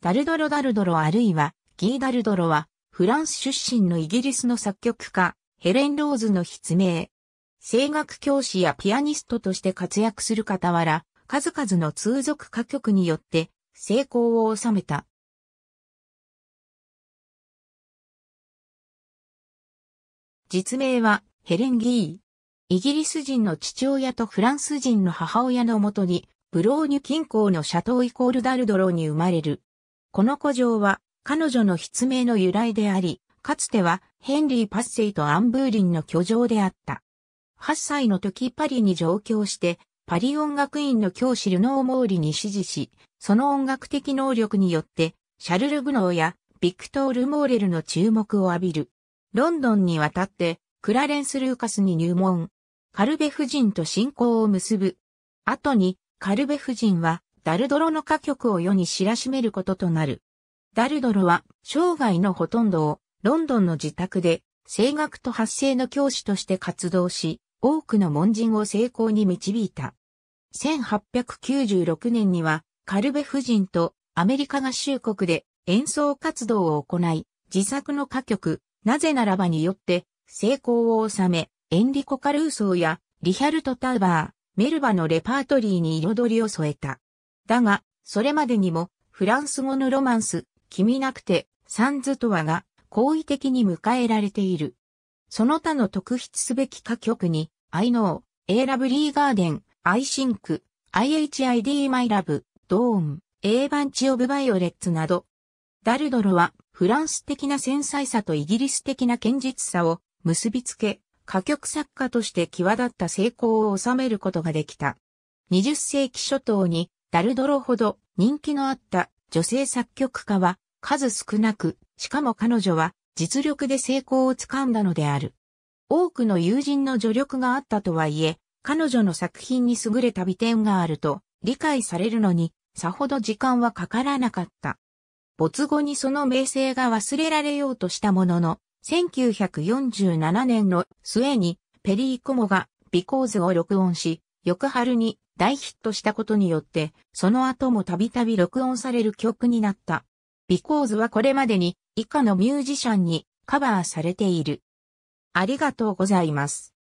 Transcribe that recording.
ダルドロダルドロあるいはギーダルドロはフランス出身のイギリスの作曲家ヘレン・ローズの筆名。声楽教師やピアニストとして活躍する傍ら、数々の通俗歌曲によって成功を収めた。実名はヘレン・ギー。イギリス人の父親とフランス人の母親のもとに、ブローニュ近郊のシャトーイコールダルドロに生まれる。この古城は彼女の筆名の由来であり、かつてはヘンリー・パッセイとアンブーリンの居城であった。8歳の時パリに上京して、パリ音楽院の教師ルノー・モーリに指示し、その音楽的能力によって、シャルル・グノーやビクトール・モーレルの注目を浴びる。ロンドンに渡って、クラレンス・ルーカスに入門。カルベ夫人と親交を結ぶ。後に、カルベ夫人は、ダルドロの歌曲を世に知らしめることとなる。ダルドロは、生涯のほとんどを、ロンドンの自宅で、声楽と発声の教師として活動し、多くの門人を成功に導いた。1896年には、カルベ夫人とアメリカ合衆国で演奏活動を行い、自作の歌曲、なぜならばによって成功を収め、エンリコ・カルーソーやリヒャルト・ターバー、メルバのレパートリーに彩りを添えた。だが、それまでにも、フランス語のロマンス、君なくて、サンズとはが、好意的に迎えられている。その他の特筆すべき歌曲に、I know, A Lovely Garden, I think, IHID My Love, Dawn, A Bunch of Violets など、ダルドロはフランス的な繊細さとイギリス的な堅実さを結びつけ、歌曲作家として際立った成功を収めることができた。20世紀初頭にダルドロほど人気のあった女性作曲家は数少なく、しかも彼女は実力で成功をつかんだのである。多くの友人の助力があったとはいえ、彼女の作品に優れた美点があると理解されるのに、さほど時間はかからなかった。没後にその名声が忘れられようとしたものの、1947年の末にペリー・コモがビコーズを録音し、翌春に大ヒットしたことによって、その後もたびたび録音される曲になった。Because はこれまでに以下のミュージシャンにカバーされている。ありがとうございます。